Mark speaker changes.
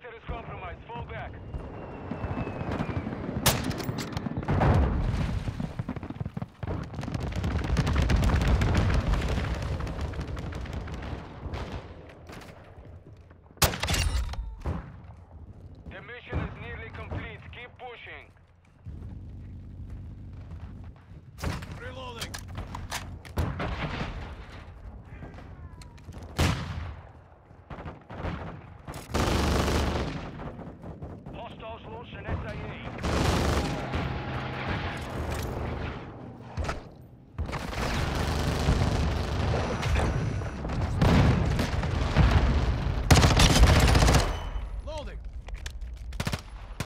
Speaker 1: Perimeter is compromised. Fall back. The mission is nearly complete.